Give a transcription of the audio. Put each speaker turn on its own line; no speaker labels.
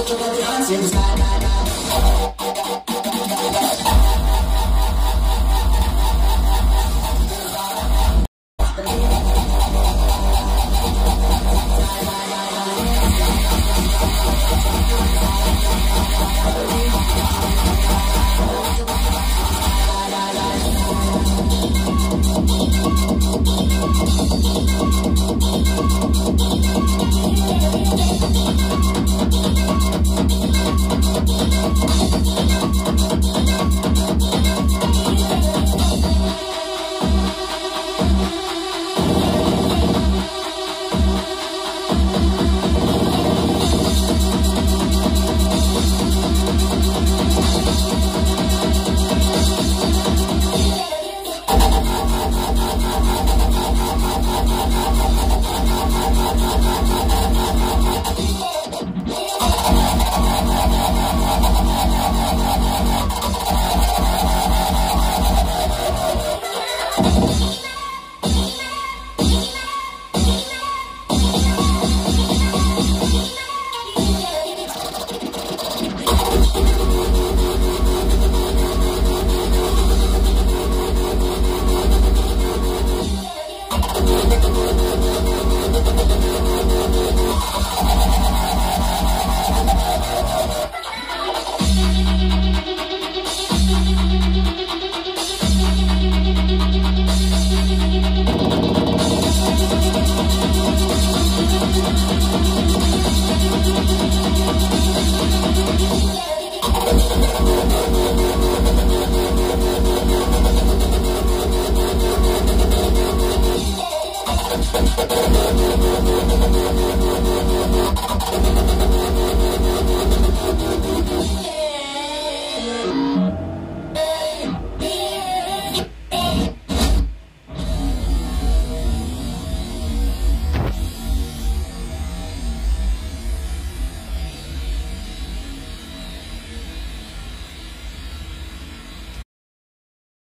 put your lovely hands in the sky.
Yeah.